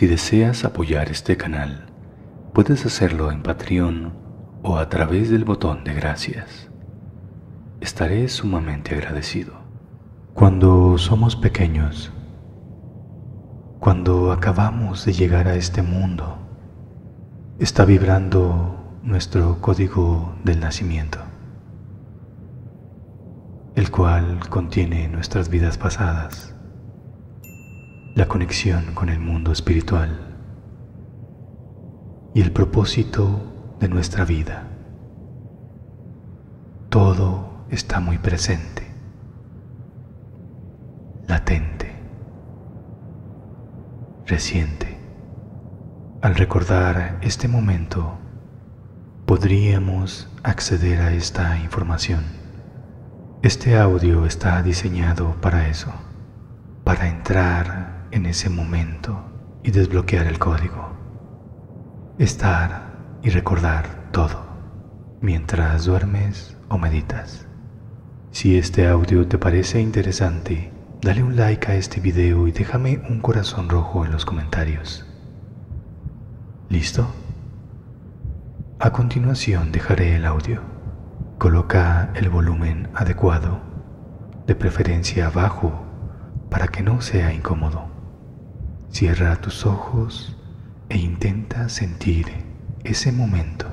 Si deseas apoyar este canal, puedes hacerlo en Patreon o a través del botón de gracias. Estaré sumamente agradecido. Cuando somos pequeños, cuando acabamos de llegar a este mundo, está vibrando nuestro código del nacimiento, el cual contiene nuestras vidas pasadas, la conexión con el mundo espiritual y el propósito de nuestra vida. Todo está muy presente, latente, reciente. Al recordar este momento, podríamos acceder a esta información. Este audio está diseñado para eso, para entrar en ese momento y desbloquear el código. Estar y recordar todo mientras duermes o meditas. Si este audio te parece interesante, dale un like a este video y déjame un corazón rojo en los comentarios. ¿Listo? A continuación dejaré el audio. Coloca el volumen adecuado, de preferencia bajo, para que no sea incómodo. Cierra tus ojos e intenta sentir ese momento,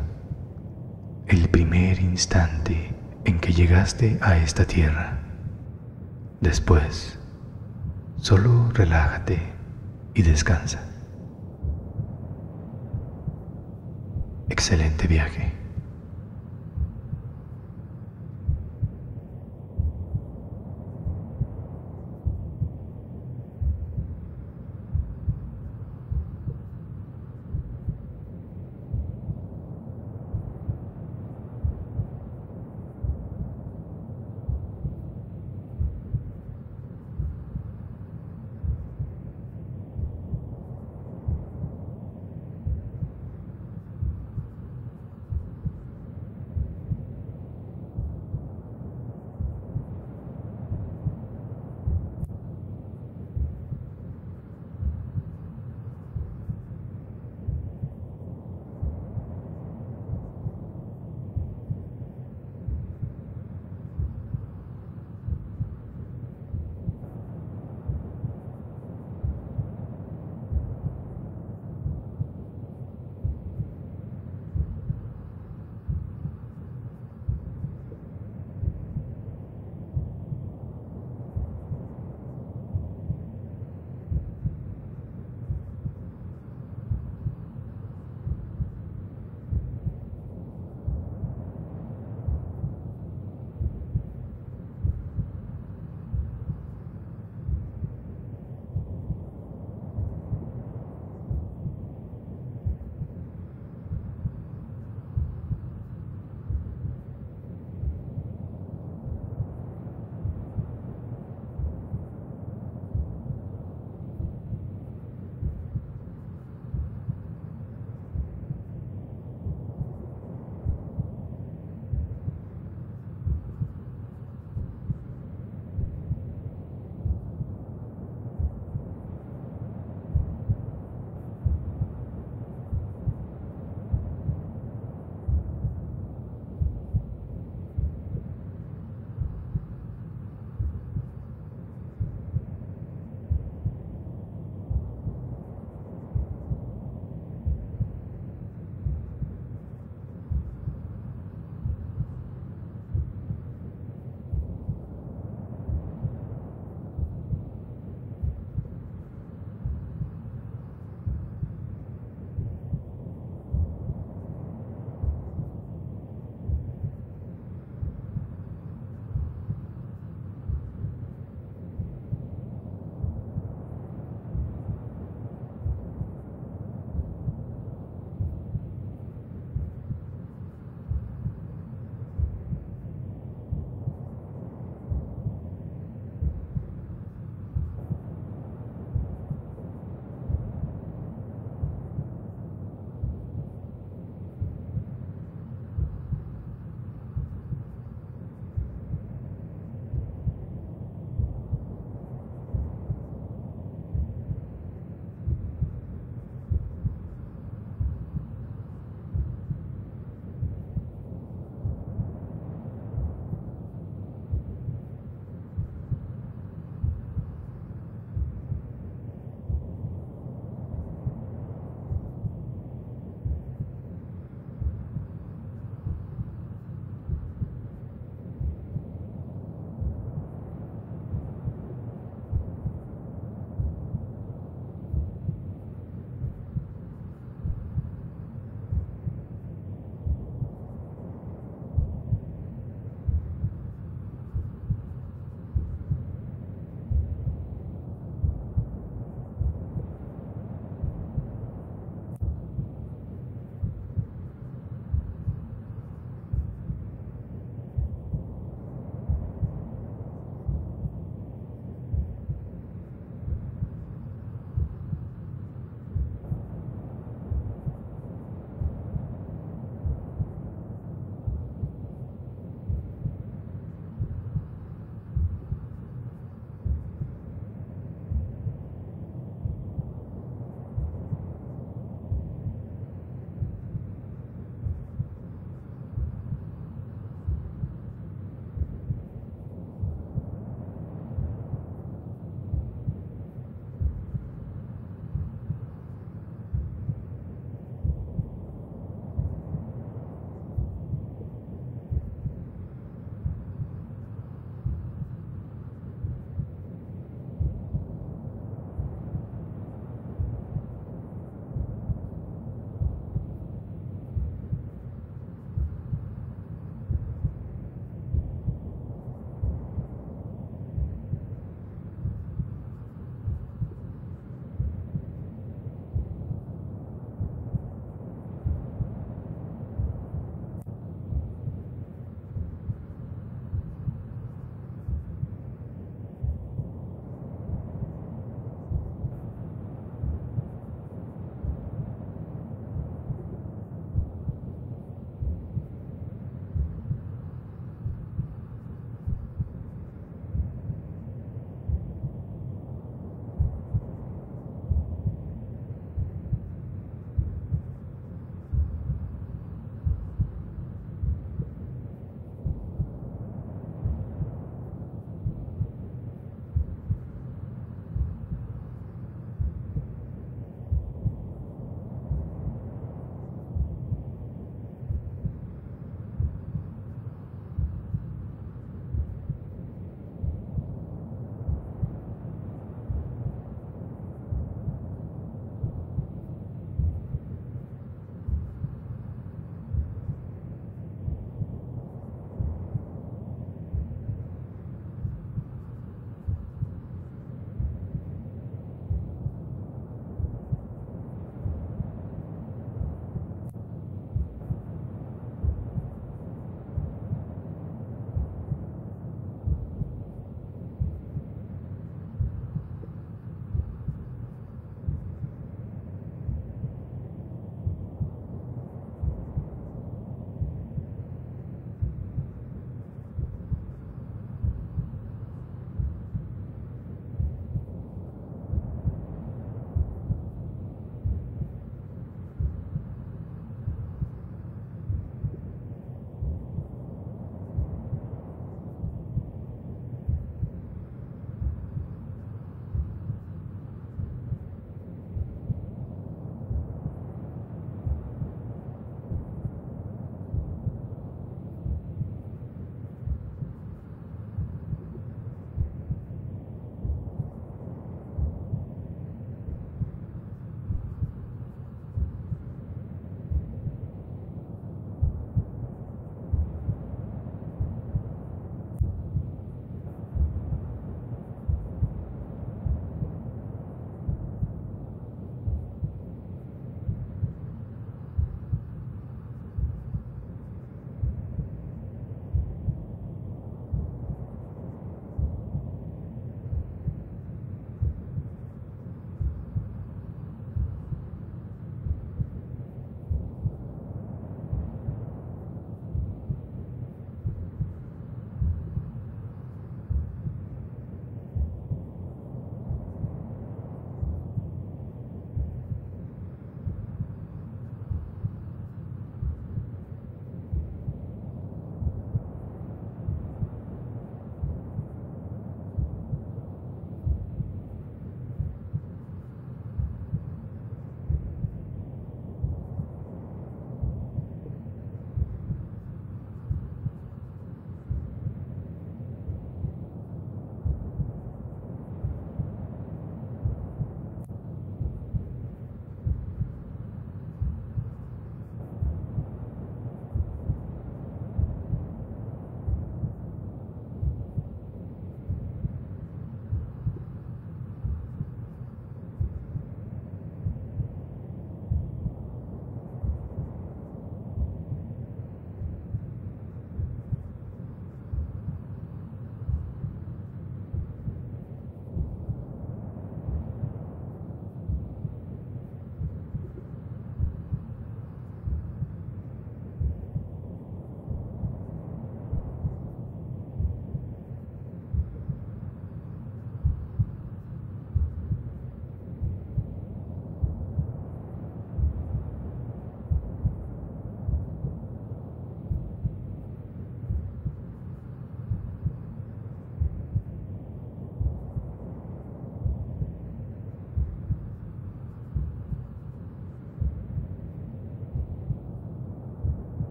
el primer instante en que llegaste a esta tierra. Después, solo relájate y descansa. Excelente viaje.